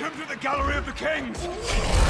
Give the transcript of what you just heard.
him to the Gallery of the Kings!